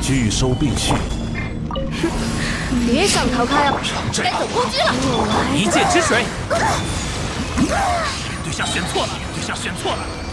拒收并蓄。别想逃开啊！该走攻击了，一剑之水。对象选错了，对象选错了。